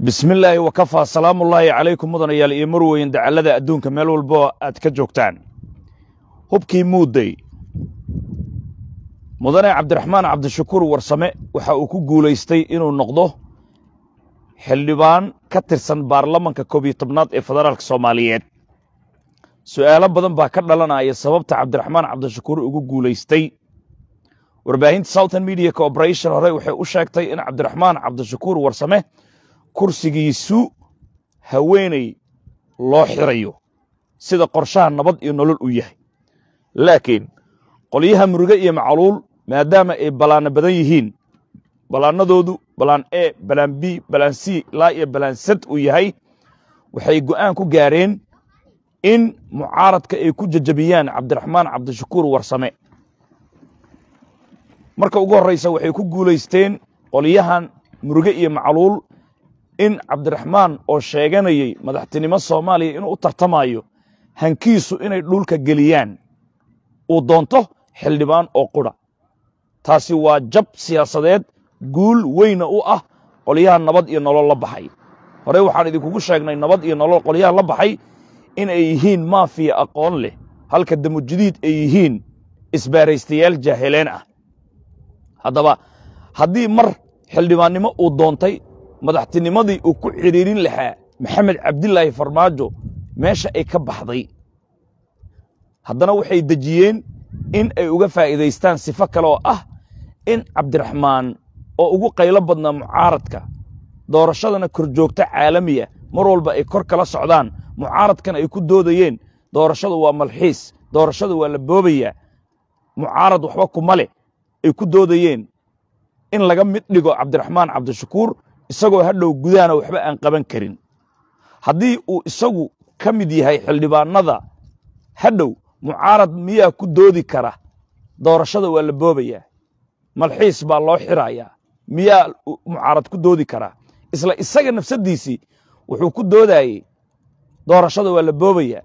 bismi illaahi wakafaa salaamullaahi calaykum mudanayaal iyo marweyn dacallada adduunka meel walbo aad ka joogtaan. Hubkii muudday. Mudane cabdiraxmaan cabdishakuur warsame waxa uu ku guulaystay inuu noqdo xildhibaan ka tirsan baarlamanka koob iyo tobnaad ee federaalka soomaaliyeed. Su'aalo badan baa ka dhalanaya sababta cabdiraxmaan cabdishakuur ugu guulaystay. Warbaahinta southern media corporation hore waxay u sheegtay in cabdiraxmaan cabdishakuur warsame kursigiisu haweeney loo xirayo sida qorshaha nabad iyo nolol uu yahay. Laakiin qolyaha muruge iyo macluul maadaama ay ballaanno badan yihiin ballaannadoodu balaan e balaan b balaan c ilaa iyo balaan sad uu yahay waxay go'aan ku gaareen in mucaaradka ay ku jajabiyaan cabdiraxmaan cabdishakuur warsame. Marka ugu horraysa waxay ku guulaysteen qolyahan muruge iyo macluul in cabdiraxmaan oo sheeganayey madaxtinimo soomaaliya inuu u tartamayo hankiisu inay dhulka geliyaan. Uu doonto xildhibaan oo qudha taasi waa jab siyaasadeed guul weyna u ah qolyaha nabad iyo nolol la baxay. Horey waxaan idinkugu sheegnay nabad iyo nolol qolyaha la baxay in ay yihiin maafiya aqoon leh halka damujidiid ay yihiin isbaaraystayaal jaahileen ah. Haddaba haddii mar xildhibaannimo uu doontay madaxtinimadii uu ku cidhiirin lahaa maxamed cabdilaahi farmaajo meesha ay ka baxday. Haddana waxay dejiyeen in ay uga faa'iidaystaan sifo kale oo ah in cabdiraxmaan oo ugu qaylo badnaa mucaaradka doorashadana korjoogto caalamiya mar walba ay kor kala socdaan mucaaradkana ay ku doodayeen doorashadu waa malxiis doorashadu waa la boobayaa mucaarad waxba kuma leh ay ku doodayeen in laga mid dhigo cabdiraxmaan cabdishakuur isagoo hadhow gudahana waxba aan qaban karin. Haddii uu isagu ka mid yahay xildhibaanada hadhow mucaarad miyaa ku doodi kara? Doorashada waa la boobayaa. Malxiis baa loo xirayaa miyaa mucaarad ku doodi karaa isla isaga nafsaddiisii wuxuu ku doodayey doorashada waa la boobayaa.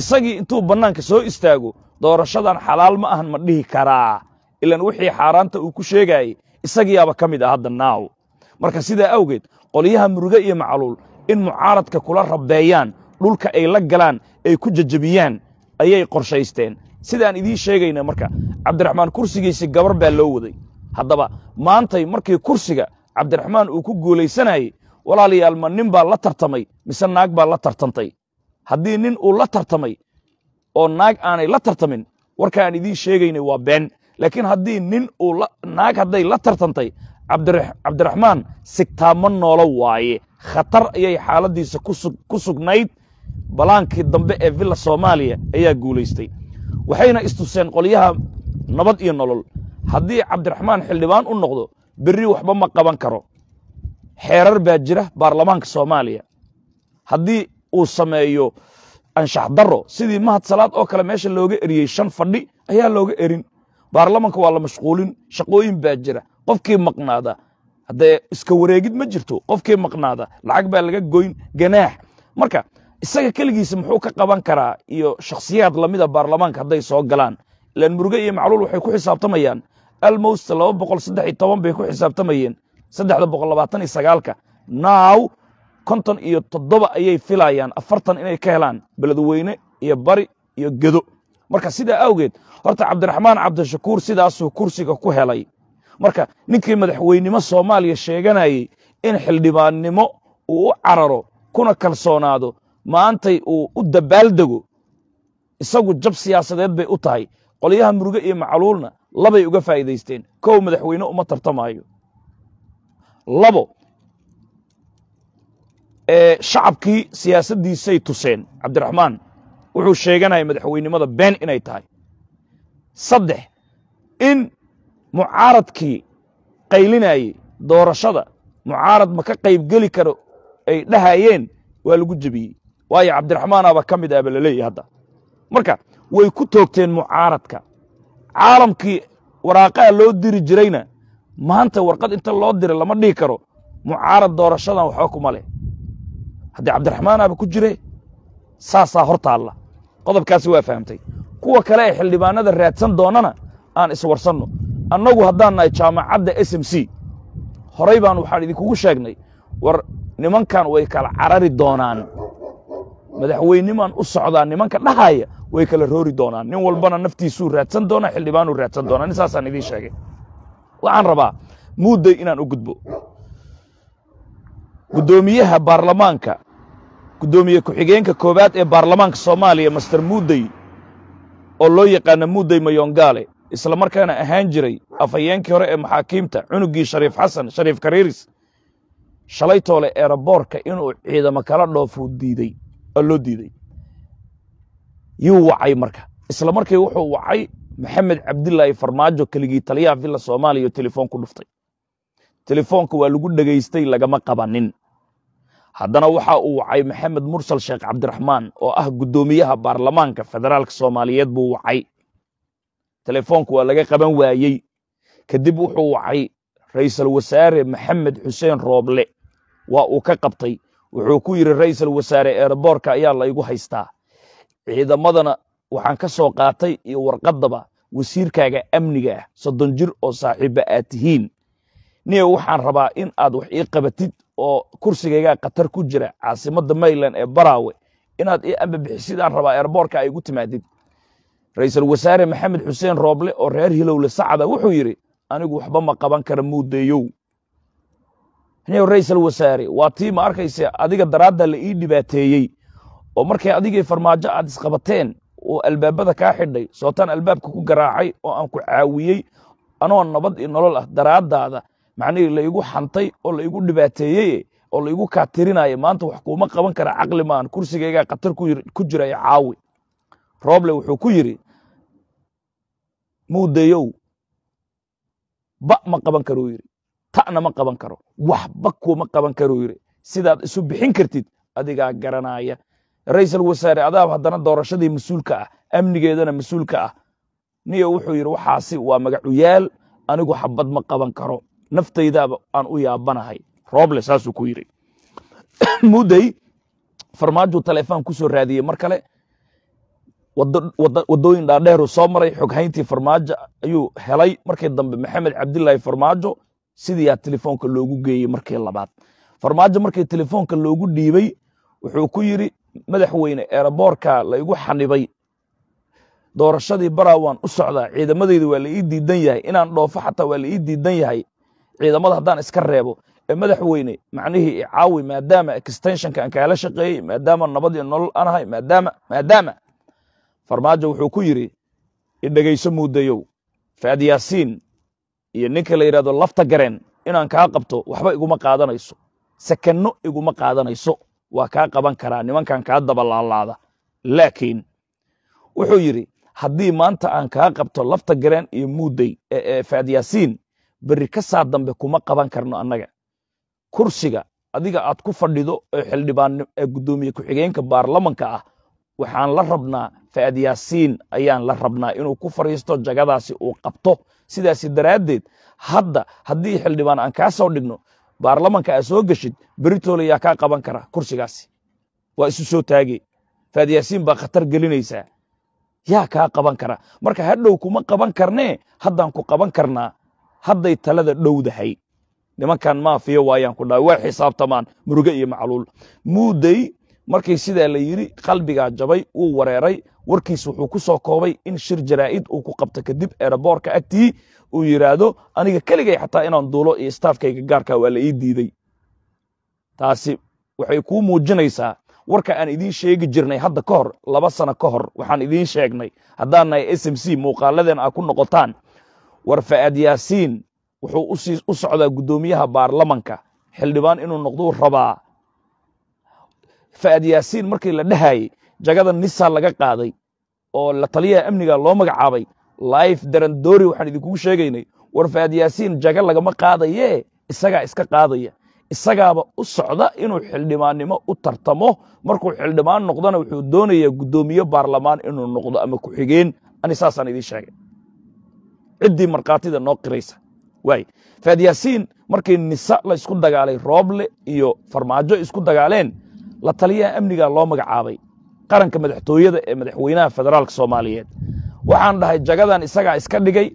Isagii intuu bannaanka soo istaago doorashadan xalaal ma ahan ma dhihi karaa. Ilan wixii xaaraanta uu ku sheegaayey isagiyaaba ka mid ah hadda naaw marka sidaa awgeed qolyaha muruge iyo macluul in mucaaradka kula rabbeeyaan dhulka ay la galaan ay ku jajabiyaan ayay qorshaysteen. Sidaan idiin sheegayna marka cabdiraxmaan kursigiisi gabar baa loo waday. Haddaba maantay markii kursiga cabdiraxmaan uu ku guulaysanayey walaalayaal ma nin baa la tartamay mise naag baa la tartantay? Haddii nin uu la tartamay oo naag aanay la tartamin warka aan idiin sheegaynay waa been. Laakiin haddii nin uu naag hadday la tartantay cabdiraxmaan sigtaamo noolo waaye. Khatar ayay xaaladdiisa ku sugnayd. Balaankii dambe ee villa soomaaliya ayaa guulaystay. Waxayna istuseen qolyaha nabad iyo nolol. Haddii cabdiraxmaan xildhibaan u noqdo berri waxba ma qaban karo. Xeerar baa jira baarlamaanka soomaaliya. Haddii uu sameeyo anshax darro sidii mahad salaad oo kale meesha looga eriyey shan fadhi ayaa looga erin. Baarlamanka waa la mashquulin shaqooyin baa jira qofkii maqnaada haddee iska wareegid ma jirto qofkii maqnaada lacag baa laga goyn ganaax. Marka isaga keligiisa muxuu ka qaban karaa iyo shakhsiyaad lamida baarlamaanka hadday soo galaan. Ilaan muruge iyo macluul waxay ku xisaabtamayaan. Almost laba boqol saddex iyo toban bay ku xisaabtamayeen. Saddexda boqol labaatan iyo sagaalka. Naaw konton iyo toddoba ayay filayaan afartan inay ka helaan beledweyne iyo bari iyo gedo. Marka sidaa awgeed horta cabdiraxmaan cabdishakuur sidaasuu kursiga ku helay marka ninkii madaxweynimo soomaaliya sheeganayey in xildhibaannimo uu u cararo kuna kalsoonaado maantay uu u dabaaldego isagu jab siyaasadeed bay u tahay. Qolyaha muruge iyo macluulna labay uga faa'iidaysteen. Kow madaxweyne uma tartamaayo. Labo shacabkii siyaasaddiisay tuseen. Cabdiraxmaan wuxuu sheeganaya madaxweynimada been inay tahay. Saddex in mucaaradkii qaylinayey doorashada mucaarad ma ka qaybgeli karo ay dhahayeen waa lagu jebiyey. Waayo cabdiraxmaanaaba ka mid ahba laleeyahy hadda. Marka way ku toogteen mucaaradka. Caalamkii waraaqaha loo diri jirayna maanta warqad inta loo dira lama dhihi karo mucaarad doorashadan waxba kuma leh. Haddii cabdiraxmaanaaba ku jire saasaa hor taalla. Qodobkaasi waa fahamtay. Kuwa kale ee xildhibaanada raadsan doonana aan iswarsanno annagu haddaan nahay jaamacadda s m c horay baan waxaan idinkugu sheegnay war nimankan way kala carari doonaan. Madaxweynimaan u socdaa nimanka dhahaya way kala roori doonaan. Nin walbana naftiisuu raadsan doonaa xildhibaanuu raadsan doonaa. Nin saasaan idiin sheegay. Waxaan rabaa muudday inaan u gudbo. Guddoomiyaha baarlamaanka guddoomiye ku-xigeenka koowaad ee baarlamaanka soomaaliya master muudey oo loo yaqaana muudey mayongaale isla markaana ahaan jiray afhayeenkii hore ee maxaakiimta cunuggii shariif xasan shariif kariiris shalay toole eeraboorka inuu ciidamo kala dhoofuu diidey oo loo diiday. Yuu wacay marka. Isla markii wuxuu wacay maxamed cabdilaahi farmaajo keligii taliyaha villa soomaaliya oo telefoon ku dhuftay. Telefoonka waa lagu dhegaystay lagama qabanin. Haddana waxa uu wacay maxamed mursal sheekh cabdiraxmaan oo ah guddoomiyaha baarlamaanka federaalka soomaaliyeed buu wacay telefoonka waa laga qaban waayey. Kadib wuxuu wacay ra'iisul wasaare maxamed xuseen rooble. Waa uu ka qabtay. Wuxuu ku yidhi ra'iisul wasaare eeraboorka ayaa laygu haystaa. Ciidamadana waxaan ka soo qaatay iyo warqaddaba wasiirkaaga amniga ah soddon jir oo saaxiibba aad tihiin. Niyo waxaan rabaa in aad wax ii qabatid oo kursigaygaa khatar ku jira caasimadda mayland ee baraawe. Inaad ii ambabixisidaan rabaa eeraboorka ay igu timaadid ra'iisul wasaare maxamed xuseen rooble oo reer hilowle sacda wuxuu yidhi anigu waxba ma qaban kara muudeeyow niyo ra'iisul wasaare waa tii ma arkayse adiga daraadda la ii dhibaateeyey oo markay adigii farmaajo aad isqabateen oo albaabada kaa xidhay sootaan albaabka ku garaacay oo aan ku caawiyey anoo nabad iyo nolol ah daraaddaada macnihii laigu xantay oo laigu dhibaateeyey oo laigu kaatirinaya maanta wax kuuma qaban kara caqli maan kursigaygaa khatar ku jira ee caawi. Rooble wuxuu ku yidhi muudeyow ba ma qaban karuu yidhi ta'na ma qaban karo waxba kuuma qaban karuu yidhi sidaad isu bixin kartid adigaa garanaya. Ra'iisul wasaare adaab haddana doorashadii mas'uulka ah amnigeedana mas'uulka ah. Niyo wuxuu yidhi waxaasi waa magacuyaal anigu xabad ma qaban karo. Naftaydaaba aan u yaabanahay. Rooble saasuu ku yidhi muddey farmaajuu taleefon ku soo raadiyey mar kale waddooyin dhaadheeruu soo maray xoghayntii farmaajo ayuu helay. Markii dambe maxamed cabdilaahi farmaajo sidiiyaa telefoonka loogu geeyey markii labaad. Farmaajo markii telefoonka loogu dhiibey wuxuu ku yidhi madaxweyne eeraboorka la xanibay. Doorashadii baraa u socdaa. Ciidamadeyda waa la ii diidan yahay. Inaan dhoofo xataa waa la ii diidan yahay. Ciidamada haddaan iska reebo. Ee madaxweyne macnihii icaawi maadaama extensionka aan kaala shaqeeyey maadaama nabad iyo nolol anahay maadaama maadaama farmaajo wuxuu ku yidhi idhegayso muudayow faad yaasiin iyo ninka la yidhahdo lafta gareen inaan kaa qabto waxba iguma qaadanayso. Sakanno iguma qaadanayso waa kaa qaban karaa nimankan kaa dabalaalaada. Laakiin wuxuu yidhi haddii maanta aan kaa qabto lafta gareen iyo muudey faad yaasiin berri ka saa dambe kuma qaban karno annaga. Kursiga adiga aad ku fadhido ee xildhibaan ee guddoomiye ku-xigeenka baarlamanka ah waxaan la rabnaa faad yaasiin ayaan la rabnaa inuu ku fadhiisto jagadaasi uu qabto. Sidaasi daraaddeed hadda haddii xildhibaan aan kaa soo dhigno baarlamanka aad soo geshid beritoole yaa kaa qaban kara kursigaasi. Waa isu soo taage. Faad yaasiin baa khatar gelinaysaa. Yaa kaa qaban kara. Marka hadhow kuma qaban karnee haddaan ku qaban karnaa hadday talada dhowdahay. Nimankan maafiya waayaan ku dhahay way xisaabtamaan muruge iyo macluul. Muudey markii sidaa la yidhi qalbigaa jabay wuu wareeray warkiis wuxuu ku soo koobay in shir jaraa'id uu ku qabto kadib eeraboorka agtii uu yidhaahdo aniga keligay xataa inaan duulo iyo staafkayga gaarka waa la ii diidey taasi waxay kuu muujinaysaa warka aan idiin sheegi jirnay hadda ka hor laba sano ka hor waxaan idiin sheegnay haddaan nahay s m c muuqaaladeen aa ku noqotaan. War fa'aad yaasiin wuxuu u socdaa guddoomiyaha baarlamanka xildhibaan inuu noqduu rabaa fa'aad yaasiin markii la dhahayey jagada nisa laga qaaday oo la taliyaha amniga loo magacaabay life darandori waxaan idinkugu sheegaynay war fa'aad yaasiin jaga lagama qaadayee isagaa iska qaadaya. Isagaaba u socda inuu xildhibaannimo u tartamo markuu xildhibaan noqdona wuxuu doonayaa guddoomiye baarlamaan inuu noqdo ama ku-xigeen ani saasaan idiin sheegay. Ciddii markhaatida noo qiraysa. Waay faad yaasiin markii nisa la isku dagaalay rooble iyo farmaajo isku dagaaleen la taliyaha amniga loo magacaabay qaranka madaxtooyada ee madaxweynaha federaalka soomaaliyeed. Waxaan dhahay jagadan isagaa iska dhigay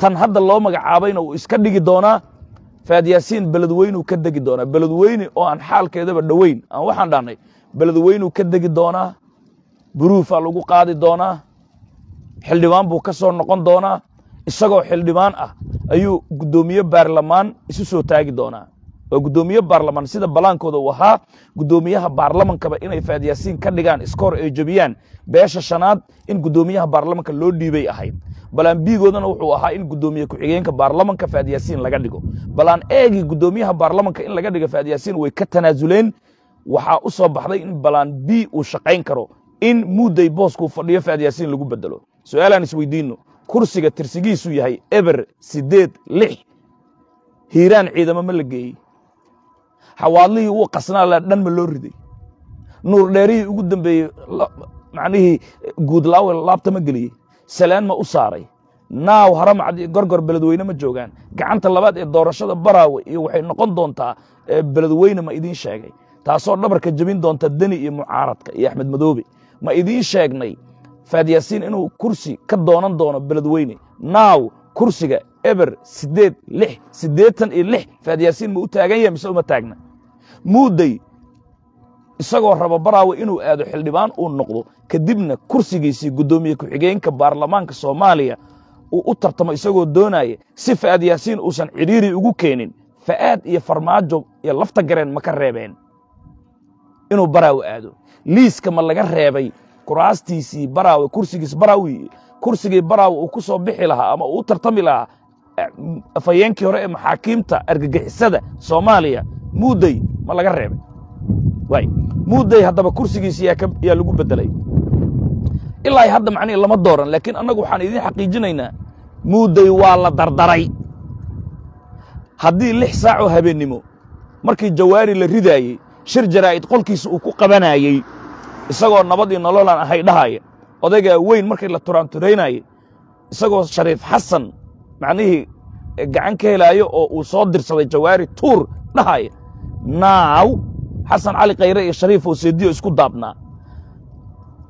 tan hadda loo magacaabayna uu iska dhigi doonaa faadyaasiin beledweynuu ka degi doonaa. Beledweyne oo aan xaalkeedaba dhoweyn aan waxaan dhahnay beledweynuu ka degi doonaa buruufaa lagu qaadi doonaa xildhibaan buu ka soo noqon doonaa isagoo xildhibaan ah ayuu guddoomiye baarlamaan isu soo taagi doonaa waa guddoomiye baarlamaan sida balaankooda uu ahaa guddoomiyaha baarlamankaba inay faadyaasiin ka dhigaan iskoor ay jebiyaan beesha shanaad in guddoomiyaha baarlamanka loo dhiibay ahayd. Balaan biigoodana wuxuu ahaa in guddoomiye ku-xigeenka baarlamanka faadyaasiin laga dhigo. Balaan eegii guddoomiyaha baarlamanka in laga dhigo faadyaasiin way ka tanaasuleen waxaa u soo baxday in balaan b uu shaqayn karo in muudday booskuu fadhiyo faadyaasiin lagu bedelo. Su'aalaan isweydiinno kursiga tirsigiisu yahay eber siddeed lix. Hiiraan ciidamo ma la geeyey xawaadlihii uu qasnaa la dhan ma loo riday? Nuur dheerihii ugu dambeeyey macnihii guudlaawe laabta ma geliyey. Salaan ma u saaray. Naaw haramacad iyo gorgor beledweyne ma joogaan. Gacanta labaad ee doorashada baraawe iyo waxay noqon doontaa beledweyne ma idiin sheegay. Taasoo dhabarka jebin doonta deni iyo mucaaradka iyo axmed madoobe. Ma idiin sheegnay faadyaasiin inuu kursi ka doonan doono beledweyne. Naaw kursiga eber siddeed lix siddeetan iyo lix faadyaasiin ma u taagan yahay mise uma taagna muudday isagoo raba baraawe inuu aado xildhibaan uu noqdo kadibna kursigiisii guddoomiye ku-xigeenka baarlamaanka soomaaliya uu u tartamo isagoo doonaya si fa'aad yaasiin uusan cidhiiri ugu keenin. Fa'aad iyo farmaajo iyo lafta gareen ma ka reebeen. Inuu baraawe aado. Liiska ma laga reebay. Kuraastiisii baraawe kursigiis baraawi kursigii baraawe uu ku soo bixi lahaa ama uu u tartami lahaa afhayeenkii hore ee maxaakiimta argagixisada soomaaliya muudday ma laga reebay? Muudday haddaba kursigiisi yaa lagu beddelay. Ilaa hadda macnihi lama dooran laakiin annagu waxaan idiin xaqiijinaynaa muudday waa la dardaray. Haddii lix saacoo habeennimo markii jawaari la ridaayey shir jaraa'id qolkiisa uu ku qabanayey isagoo nabad iyo nololaan ahay dhahaya odaygaa weyn markii la turaanturaynayey isagoo shariif xasan macnihii gacan ka helaayo oo uu soo dirsaday jawaari tuur dhahaya naaw xasan cali khayre iyo shariif oo seediyo isku daabnaa.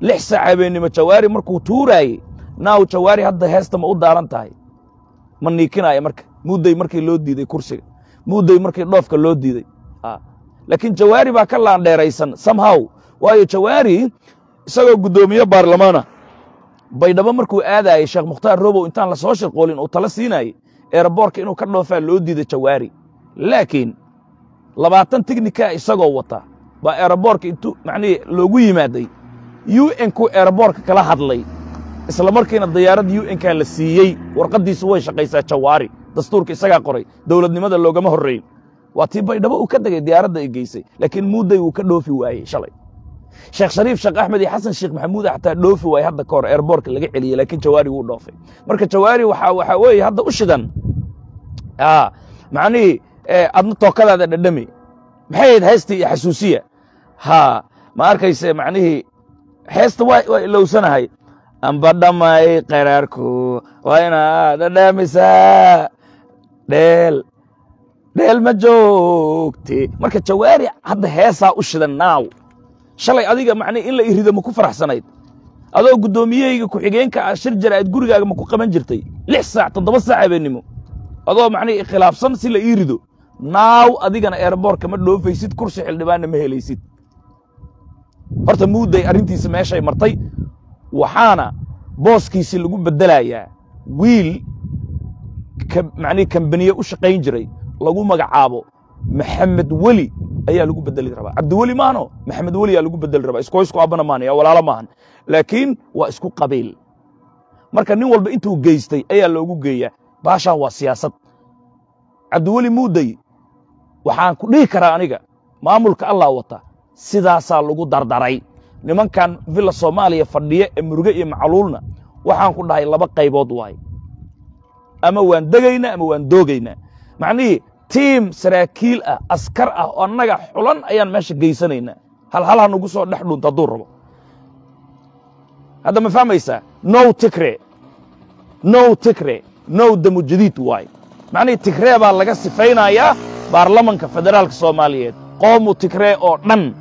Lix saac habeennimo jawaari markuu tuuraayey naaw jawaari hadda heesta ma u daaran tahay. Ma niikinaayo marka muudday markii loo diiday kursiga muudday markii dhoofka loo diiday. Laakiin jawaari baa ka laandheeraysan somehow. Waayo jawaari isagoo guddoomiye baarlamaana. Baydhabo markuu aadaayey sheekh mukhtaar robow intaan la soo shirqoolin uu tala siinaayey eeraboorka inuu ka dhoofaa loo diiday jawaari. Laakiin labaatan tignika isagoo wata baa eeraboorka intuu macnihii loogu yimaaday. U n ku kala hadlay isla markiina diyaaradda u nkaa la siiyey. Warqaddiisu way shaqaysaa jawaari dastuurka isagaa qoray dowladnimada loogama horrayn waa tii baydhabo uu ka degay diyaaradda ay geysay laakiin muudday wuu ka dhoofi waayey shalay. Sheekh shariif sheekh axmed iyo xasan sheekh maxamuud xataa dhoofi waayey hadda ka hor eerboorka laga celiyey laakiin jawaari wuu dhoofay. Marka jawaari waxaa weeye hadda u shidan. Macnihii adna tookadaada dhadhami. Maxay ahayd heystii iyo xasuusiya? Ha ma arkayse macnihii heesta waa ilowsanahay. Amba dhamay qaraarku waa inaad dhadhamisaa. Dheel dheel ma joogte marka jawaari hadda heesaa u shidan naaw. Shalay adiga macnihi in la irido ma ku faraxsanayd. Adoo guddoomiyahayga ku-xigeenka ah shir jaraa'id gurigaaga ma ku qaban jirtay. Lix saac toddoba saac habeennimo adoo macnihi khilaafsan si la ii rido naaw adigana eerboorka ma dhoofaysid kursi xildhibaanna ma helaysid. Horta muudday arrintiisa meeshay martay waxaana booskiisii lagu beddelayaa wiil macnihi kambaniye u shaqayn jiray lagu magacaabo maxamed weli ayaa lagu bedeli rabaa. Cabdiweli maano maxamed weli yaa lagu bedeli rabaa. Isku isku abana maanaya walaalo maahan laakiin waa isku qabiil. Marka nin walba intuu geystay ayaa loogu geeyaa. Baashaan waa siyaasad. Cabdiweli muudday waxaan ku dhihi karaa aniga maamulka allah wata sidaasaa lagu dardaray. Nimankan villa soomaaliya fadhiya ee muruge iyo macluulna waxaan ku dhahay laba qaybood waaye ama waan degaynaa ama waan doogaynaa macnihii tiim saraakiil ah askar ah oo annaga xulan ayaan meesha geysanaynaa. Hal hal ha nugu soo dhex dhunta hadduu rabo. Hadda ma fahmaysaa? Now tikre now tikre now damujadiid waaye macnihii tigree baa laga sifaynayaa baarlamanka federaalka soomaaliyeed qoomu tigree oo dhan.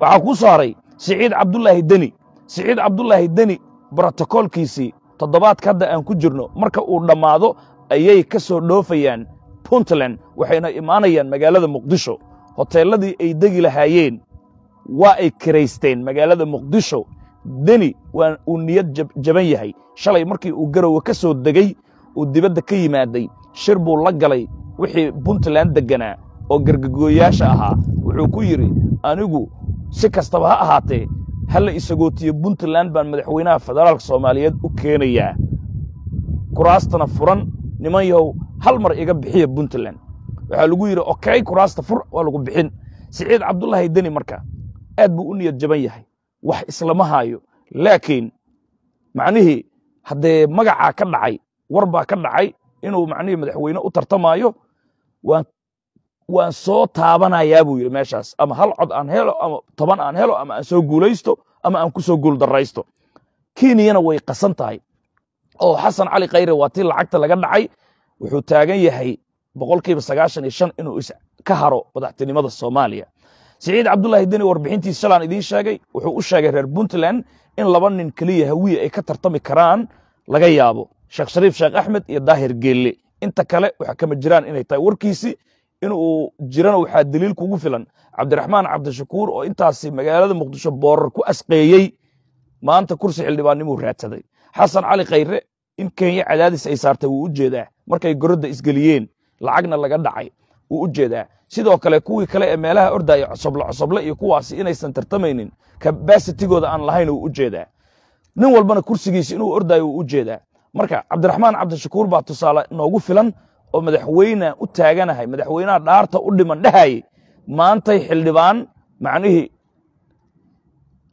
Waxaa kuu soo haray siciid cabdulaahi deni. Siciid cabdulaahi deni brotokoolkiisii toddobaadka hadda aan ku jirno marka uu dhammaado ayay ka soo dhoofayaan puntland waxayna imaanayaan magaalada muqdisho. Hoteelladii ay degi lahaayeen waa ay kiraysteen magaalada muqdisho. Deni waa uu niyad jaban yahay. Shalay markii uu garowe ka soo degey uu dibadda ka yimaaday shir buu la galay wixii puntland degganaa oo gargagooyaasha ahaa wuxuu ku yidhi anigu si kastaba ha ahaatee halla isagootiyo puntland baan madaxweynaha federaalka soomaaliyeed u keenayaa. Kuraastana furan niman yahow hal mar iga bixiya puntland. Waxaa lagu yidhi okey kuraasta fur waa lagu bixin. Siciid cabdullaahi deni marka aad buu u niyad jaban yahay wax islama haayo laakiin macnihii haddee magacaa ka dhacay war baa ka dhacay inuu macnihii madaxweyne u tartamaayo waan soo taabanayaa buu yidhi meeshaas. Ama hal cod aan helo ama toban aan helo ama aan soo guulaysto ama aan ku soo guuldarraysto. Kenyana way qasan tahay. Oo xasan cali khayre waa tii lacagta laga dhacay. Wuxuu taagan yahay boqolkiiba sagaashan iyo shan inuu ka haro madaxtinimada soomaaliya. Siciid cabdullaahi deni warbixintiis shalaan idiin sheegay. Wuxuu u sheegay reer puntland in laba nin keliya hawiye ay ka tartami karaan laga yaabo. Sheekh shariif sheekh axmed iyo daahir geelle inta kale waxa kama jiraan inay tahay warkiisii inuu jirana waxaa daliil kugu filan. Cabdiraxmaan cabdishakuur oo intaasi magaalada muqdisho boorar ku asqeeyey maanta kursi xildhibaannimuu raadsaday. Xasan cali khayre in kenya cadaadis ay saartay wuu u jeedaa. Markay gorodda isgeliyeen lacagna laga dhacay wuu u jeedaa. Sidoo kale kuwii kale ee meelaha ordaya cosoble cosoble iyo kuwaasi inaysan tartamaynin kabasitigooda aan lahayn wuu u jeedaa. Nin walbana kursigiisi inuu ordayo wuu u jeedaa marka cabdiraxmaan cabdishakuur baa tusaale noogu filan oo madaxweyne u taaganahay madaxweynaha dhaarta u dhiman dhehayey maantay xildhibaan macnihii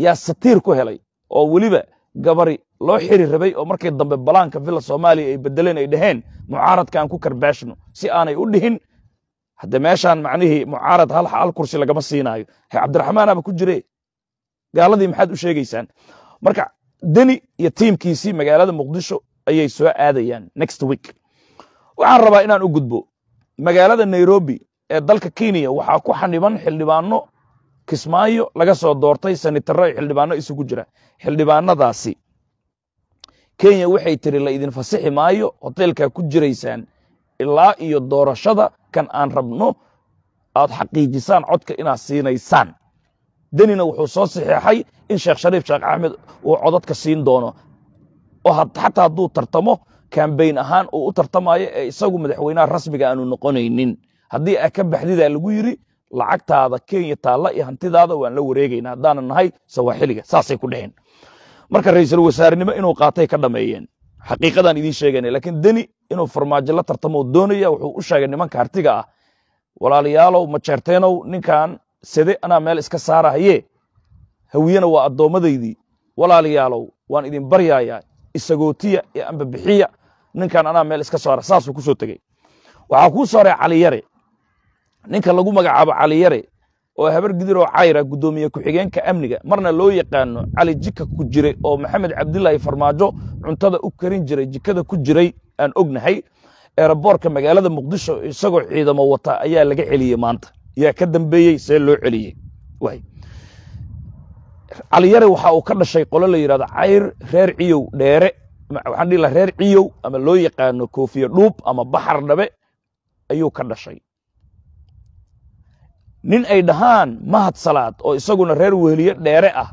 yaa satiir ku helay oo weliba gabari loo xiri rabay oo markii dambe balaanka villa soomaaliya ay bedeleen ay dhaheen mucaaradkaan ku karbaashno si aanay u dhihin. Hadde meeshaan macnihii mucaarad hal kursi lagama siinaayo. Cabdiraxmaanaba ku jire. Gaaladii maxaad u sheegaysaan? Marka deni iyo tiimkiisii magaalada muqdisho ayay soo aadayaan next week. Waxaan rabaa inaan u gudbo magaalada nairobi ee dalka kenya. Waxaa ku xaniban xildhibaano kismaayo laga soo doortay sanitaro xildhibaano isugu jira. Xildhibaanadaasi kenya waxay tiri la idin fasixi maayo hoteelkaa ku jiraysaan ilaa iyo doorashada kan aan rabno aad xaqiijisaan codka inaad siinaysaan. Denina wuxuu soo saxeexay in sheekh shariif sheekh axmed uu codadka siin doono. oo xataa hadduu tartamo kambayn ahaan uu u tartamayo ee isagu madaxweynaha rasmiga aanu noqonaynin. Haddii a ka baxdidaa lagu yidri lacagtaada kenya taalla iyo hantidaada waan la wareegayna haddaanan nahay sawaaxiliga saasay ku dheheen marka ra'iisul wasaarenimo inuu qaatay ka dhameeyeen xaqiiqadaan idiin sheegayna laakiin deni inuu farmaajo la tartamo doonaya wuxuu u sheegay nimanka hartiga ah walaalayaalow majeerteenow ninkan sede anaa meel iska saarahaye hawiyena waa addoomadaydii walaalayaalow waan idin baryayaa isagootiya iyo ambabixiya ninkan anaa meel iska saara saasuu ku soo tegey. Waxaa kuu sooray caliyare ninka lagu magacaabo caliyare oo habar gidir oo cayra guddoomiye ku-xigeenka amniga marna loo yaqaano cali jika ku jiray oo maxamed cabdilaahi farmaajo cuntada u karin jiray jikada ku jiray aan ognahay. Eeraboorka magaalada muqdisho isagoo ciidamo wata ayaa laga celiyey maanta. Yaa ka dambeeyey see loo celiyey caliyare waxa uu ka dhashay qolo la yidhahdo cayr reer ciyow dheere. Waxaan dhihi laha reer ciyow ama loo yaqaano koofiye dhuub ama baxar dhabe ayuu ka dhashay. Nin ay dhahaan mahad salaad oo isaguna reer weheliye dheere ah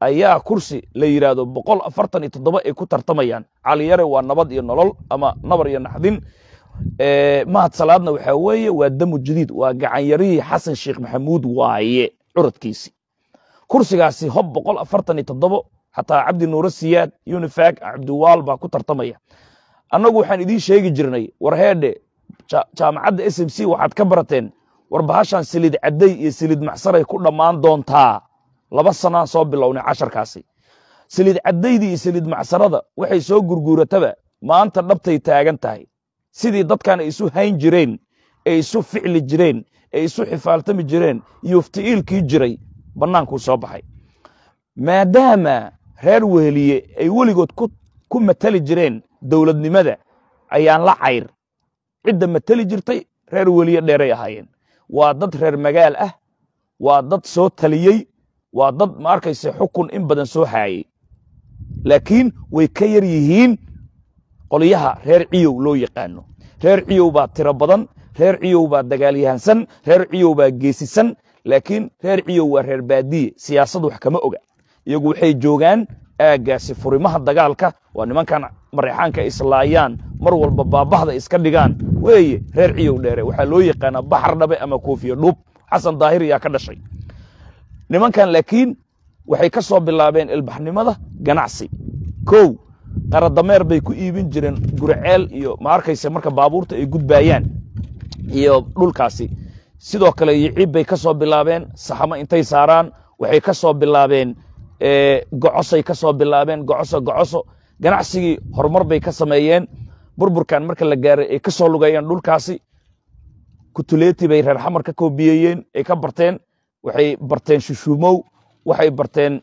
ayaa kursi la yidhaahdo boqol afartan iyo toddoba ay ku tartamayaan. Caliyare waa nabad iyo nolol ama nabar iyo naxdin. Mahad salaadna waxaa weeye waa damu jadiid waa gacanyarihii xasan sheekh maxamuud waaye curadkiisi kursigaasi hob boqol afartan iyo toddobo xataa cabdi nuuro siyaad unifag cabdiwaal baa ku tartamaya. Annagu waxaan idiin sheegi jirnay war heedhe jaamacadda s m c waxaad ka barateen war bahashan siliid cadday iyo siliid macsaray ku dhammaan doontaa. Laba sanaan soo bilownay casharkaasi. Siliid caddaydii iyo siliid macsarada waxay soo gurguurataba maanta dhabtay taagan tahay. Sidii dadkan ay isu hayn jireen ay isu ficli jireen ay isu xifaaltami jireen yufti'iilkii jiray bannaankuu soo baxay. Maadaama reer weheliye ay weligood ku matali jireen dowladnimada ayaan la cayr. Cidda matali jirtay reer weliye dheeray ahaayeen. Waa dad reer magaal ah waa dad soo taliyey waa dad ma arkayse xukun in badan soo haayey. Laakiin way ka yar yihiin qolyaha reer ciyow loo yaqaano. Reer ciyow baa tiro badan reer ciyow baa dagaalyahansan reer ciyow baa geesisan laakiin reer ciyow waa reer baadiye. Siyaasad wax kama oga. Iyagu waxay joogaan aaggaasi furimaha dagaalka. Waa nimankan mareexaanka islaayaan. Mar walba baabahda iska dhigaan. Weeye reer ciyow dheere waxaa loo yaqaanaa baxar dhabe ama koofiya dhuub xasan daahir yaa ka dhashay. Nimankan laakiin waxay ka soo bilaabeen ilbaxnimada ganacsi. Kow qaradameer bay ku iibin jireen guriceel iyo ma arkayse marka baabuurta ay gudbaayaan iyo dhulkaasi sidoo kale yiciib bay ka soo bilaabeen saxamo intay saaraan waxay ka soo bilaabeen gocosay ka soo bilaabeen gocoso gocoso. Ganacsigii horumar bay ka sameeyeen. Burburkan marka la gaaray ay ka soo lugayeen dhulkaasi. Kutuleeti bay reer xamar ka koobiyeeyeen ay ka barteen waxay barteen shushuumow waxay barteen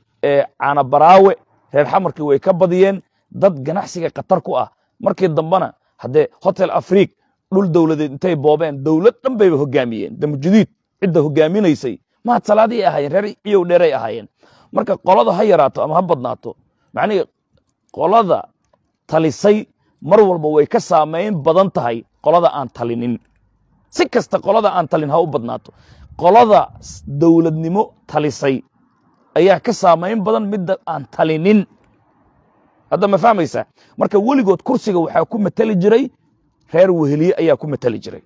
caanabaraawe reer xamarkii way ka badiyeen. Dad ganacsiga khatar ku ah. Markii dambena haddee hotel afriik dhul dowladeed intay boobeen dowlad dhan bayba hogaamiyeen. Damujudiid cidda hogaaminaysay. Mahad salaadii ahaayeen reer ciyow dheeray ahaayeen. Marka qolada ha yaraato ama ha badnaato macnihii qolada talisay mar walba way ka saamayn badan tahay qolada aan talinin. Si kasta qolada aan talin ha u badnaato. Qolada dowladnimo talisay ayaa ka saamayn badan midda aan talinin. Hadda ma fahmaysaa? Marka weligood kursiga waxaa ku mateli jiray reer weheliye ayaa ku mateli jiray.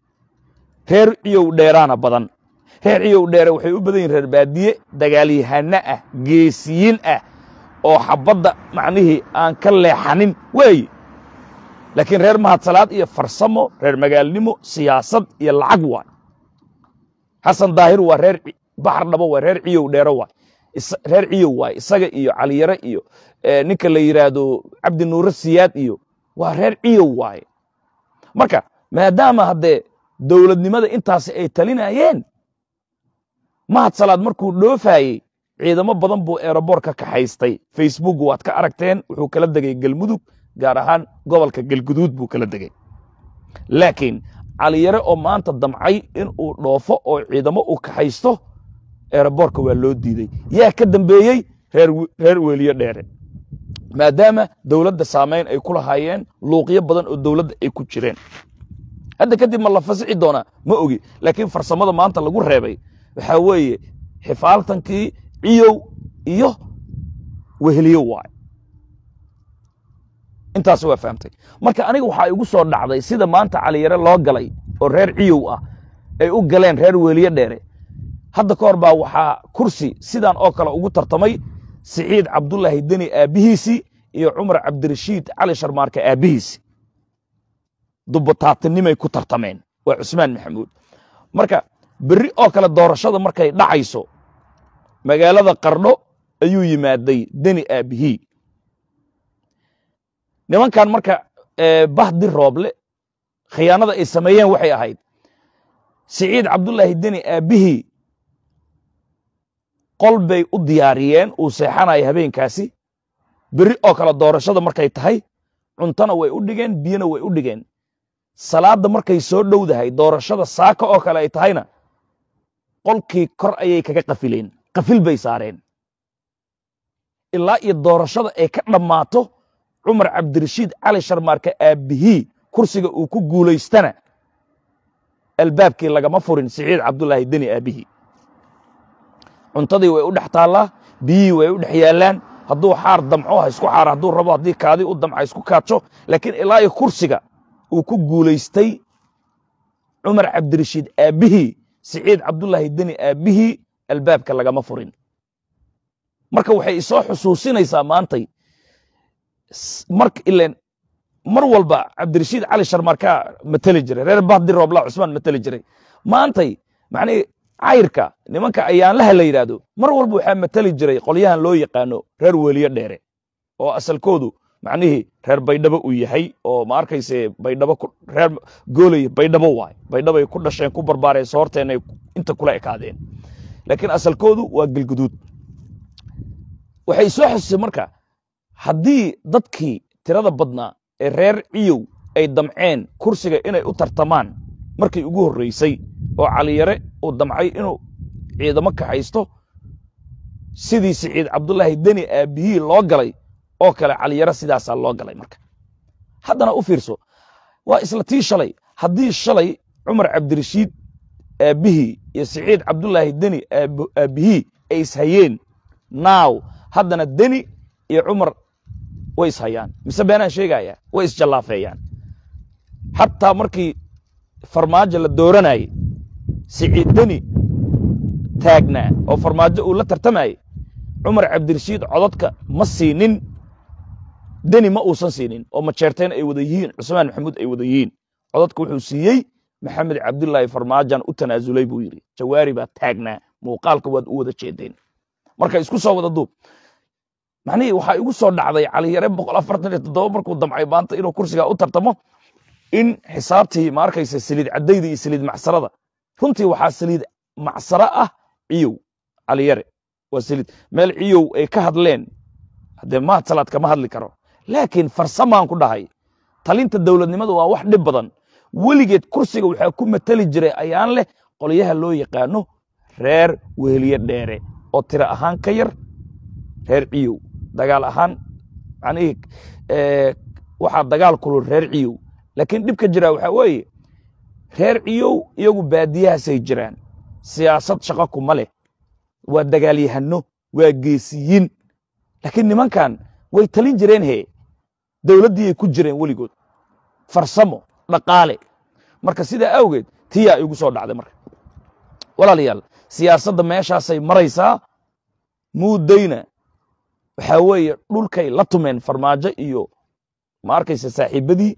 Reer ciyow dheeraana badan. Reer ciyow dheere waxay u badan yihiin reer baadiye dagaalyahano ah geesiyiin ah oo xabadda macnihii aan ka leexanin weeye laakiin reer mahadsalaad iyo farsamo reer magaalnimo siyaasad iyo lacag waay. Xasan daahir waa reer baxar dhabo waa reer ciyow dheero waay. Reer ciyow waay isaga iyo caliyare iyo ninka la yidhaahdo cabdi nuure siyaad iyo waa reer ciyow waaye marka maadaama haddee dowladnimada intaasi ay talinayeen mahad salaad markuu dhoofaayey ciidamo badan buu eroboor ka kaxaystay facebook waad ka aragteen wuxuu kala degay galmudug gaar ahaan gobolka galguduud buu kala degay. Laakiin caliyare oo maanta damcay in uu dhoofo oo ciidamo uu kaxaysto eroboorka waa loo diidey. Yaa ka dambeeyey reer weliye dheere maadaama dowladda saamayn ay ku lahaayeen luuqyo badan oo dowladda ay ku jireen. Hadda kadib ma la fasixi doonaa ma ogi laakiin farsamada maanta lagu reebay waxaa weeye xifaaltankii ciyow iyo weheliyo waay. Intaas waa fahamtay. Marka aniga waxaa igu soo dhacday sida maanta caliyare loo galay oo reer ciyow ah ay u galeen reer weliye dheere. Hadda ka hor baa waxaa kursi sidan oo kale ugu tartamay siciid cabdulaahi deni aabbihiisii iyo cumar cabdirashiid cali sharmaarka aabbihiisi dubbataatinimay ku tartameen. Waa cusmaan maxamuud. Marka berri oo kale doorashada markay dhacayso magaalada qardho ayuu yimaaday deni aabbihii nimankan marka bahdi rooble khiyaanada ay sameeyeen waxay ahayd siciid cabdulaahi deni aabbihii qol bay u diyaariyeen uu seexanayo habeenkaasi. Berri oo kale doorashada markay tahay cuntona way u dhigeen biyona way u dhigeen. Salaadda markay soo dhowdahay doorashada saaka oo kale ay tahayna qolkii kor ayay kaga qafileen qafil bay saareen. Ilaa iyo doorashada ay ka dhammaato cumar cabdirashiid cali sharmaarka aabbihii kursiga uu ku guulaystana albaabkii lagama furin siciid cabdulaahi deni aabbihii cuntadii way u dhex taallaa biyihii way u dhex yaallaan. Hadduu xaar damco ha isku xaar hadduu rabo haddii kaadi u damca isku kaajo laakiin ilaa iyo kursiga uu ku guulaystay cumar cabdirashiid aabbihii siciid cabdulaahi deni aabbihii albaabka lagama furin. Marka waxay isoo xusuusinaysaa maantay ilen mar walba cabdirashiid cali sharmarkaa mateli jiray reer bahdi roobla cusmaan mateli jiray. Maantay macnihii cayrka nimanka ayaanlaha la yidhaahdo mar walba waxaa mateli jiray qolyahan loo yaqaano reer weliye dheere oo asalkoodu macnihii reer baydhabo uu yahay oo ma arkayse baydhabo reer gooley baydhabo waay. Baydhabay ku dhasheen ku barbaareen soorteenay inta kula ekaadeen. Laakiin asalkoodu waa gelguduud waxay soo xusisay marka haddii dadkii tirada badnaa ee reer ciyow ay damceen kursiga inay u tartamaan markii ugu horreysay oo caliyare uu damcay inuu ciidamo kaxaysto. Sidii siciid cabdulaahi deni aabbihii loo galay oo kale caliyare sidaasaa loo galay marka. Haddana u fiirso waa isla tii shalay. Haddii shalay cumar cabdirashiid aabbihii iyo siciid cabdulaahi deni aabbihii ay ishayeen. Naaw haddana deni iyo cumar way ishayaan. Mise beenaan sheegaya way isjallaafeeyaan. Xataa markii farmaajo la dooranayey siciid deni taagnaa oo farmaajo uu la tartamayey cumar cabdirashiid codadka ma siinin deni ma uusan siinin oo majeerteen ay wada yihiin cusmaan maxamuud ay wada yihiin. Codadka wuxuu siiyey maxamed cabdulaahi farmaajan u tanaasulay buu yidhi jawaari baa taagnaa muuqaalka waad u wada jeedeen. Marka isku soo wada duub macnihii waxaa igu soo dhacday caliyare markuu damcay maanta inuu kursigaa u tartamo in xisaabtii ma arkaysa saliid caddayda iyo saliid macsarada runtii waxaa saliid macsaro ah ciyow. Caliyare waa saliid. Meel ciyow ay ka hadleen haddee mahad salaad kama hadli karo. Laakiin farsamaan ku dhahay talinta dowladnimadu waa wax dhib badan. Weligeed kursiga waxaa ku mateli jiray ayaan leh qolyaha loo yaqaano reer weheliye dheere oo tiro ahaan ka yar reer ciyow. Dagaal ahaan waxaa dagaal kulul reer ciyow. Laakiin dhibka jira waxaa weeye reer ciyow iyagu baadiyahaasay jiraan. Siyaasad shaqo kuma leh. Waa dagaalyahano waa geesiyiin. Laakiin nimankan way talin jireen he dowladdiiay ku jireen weligood. Farsamo dhaqaale. Marka sidaa awgeed tiyaa igu soo dhacday marka. Walaalayaal siyaasadda meeshaasay maraysaa muudayna waxaa weeye dhulkay la tumeen farmaajo iyo ma arkaysa saaxiibadii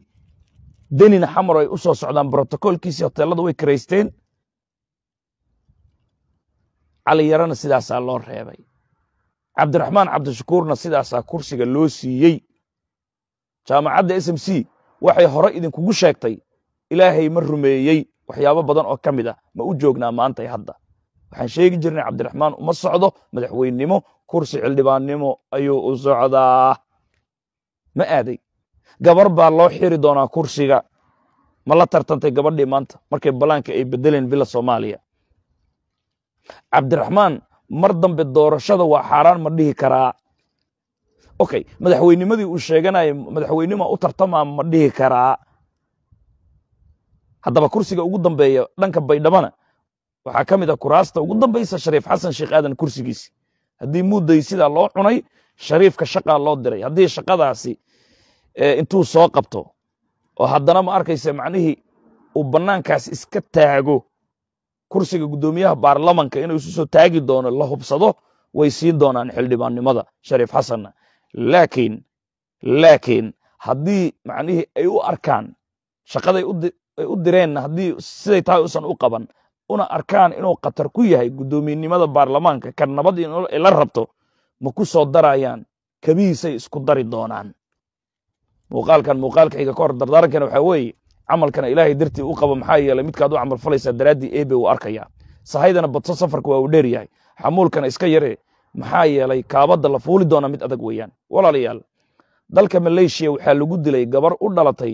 denina xamar ay u soo socdaan brotocolkiisii hoteelada way karaysteen. Cali yarana sidaasaa loo reebay. Cabdiraxmaan cabdishakuurna sidaasaa kursiga loo siiyey. Jaamacadda s m c waxay hore idinkugu sheegtay ilaahay ma rumeeyey waxyaabo badan oo ka mid ah ma u joognaa maantay hadda. Waxaan sheegi jirnay cabdiraxmaan uma socdo madaxweynenimo kursi xildhibaannimo ayuu u socdaa. Ma aaday gabar baa loo xiri doonaa kursiga. Ma la tartantay gabadhii maanta? Markay balaanka ay bedeleen villa soomaaliya. Cabdiraxmaan mar dambe doorashada waa xaaraan ma dhihi karaa. Okay madaxweynimadii uu sheeganaya madaxweynima u tartamaa ma dhihi karaa. Haddaba kursiga ugu dambeeya dhanka baydhamana waxaa ka mid a kuraasta ugu dambaysa shariif xasan sheekh aadan kursigiisi. Haddii mudday sidaa loo cunay shariifka shaqaa loo diray. Haddii shaqadaasi intuu soo qabto oo haddana ma arkaysa macnihii uu bannaankaas iska taago kursiga guddoomiyaha baarlamanka inuu isu soo taagi doono la hubsado way siin doonaan xildhibaannimada shariif xasanna. Laakiin laakiin haddii macnihii ay u arkaan shaqaday ay u direenna haddii siday tahay usan u qaban una arkaan inuu khatar ku yahay guddoomiyenimada baarlamaanka kan nabad ay la rabto ma ku soo darayaan kabihiisay isku dari doonaan muuqaalkan muuqaalka xiga ka hor dardaarankan waxaa weeye camalkana ilaahay dartii u qaba maxaa yeelay midkaad u camal falaysaa daraaddii eebe uu arkaya. Sahaydana badso safarka waa uu dheer yahay. Xamuulkana iska yaree maxaa yeelay kaabadda la fuuli doona mid adag weeyaan. Walaalayaal dalka maleeshiya waxaa lagu dilay gabar u dhalatay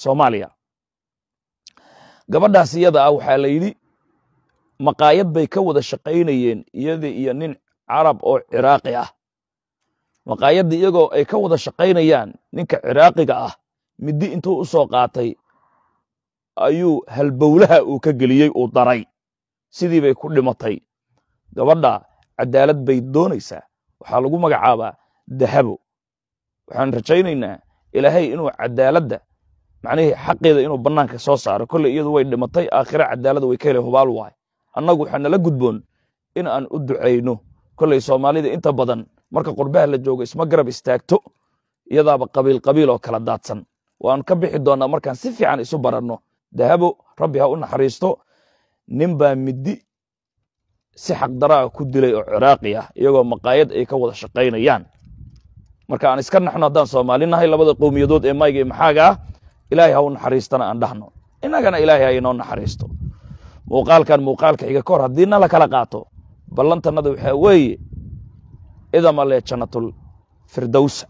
soomaaliya. Gabadhaas iyada ah waxaa la yidhi maqaayad bay ka wada shaqaynayeen iyada iyo nin carab oo ciraaqi ah maqaayadda iyagoo ay ka wada shaqaynayaan ninka ciraaqiga ah middi intuu u soo qaatay ayuu halbowlaha uu ka geliyey uu daray. Sidii bay ku dhimatay. Gabadha cadaalad bay doonaysaa. Waxaa lagu magacaabaa dahabo waxaan rajaynaynaa ilaahay inuu cadaaladda macnihii xaqeeda inuu bannaanka soo saaro. Kolley iyadu way dhimatay aakhira cadaaladda way ka helay hubaal waay. Annagu waxaa nala gudboon in aan u ducayno. Kolley soomaalida inta badan marka qurbaha la joogo isma garab istaagto iyadaaba qabiil qabiil oo kala daadsan. Waan ka bixi doonnaa markaan si fiican isu baranno. Dahabo rabbi ha u naxariisto. Nin baa middi si xaqdaraa ku dilay oo ciraaqi ah iyagoo maqaayad ay ka wada shaqaynayaan. Marka aan iska naxno haddaan soomaali nahay labada qowmiyadood ee mayga iyo maxaaga ah ilaahay ha u naxariistana aan dhahno. Innagana ilaahay ha inoo naxariisto. Muuqaalkan muuqaalka xiga ka hor haddii nala kala qaato ballantannada waxaa weeye idama le jannatul firdowsa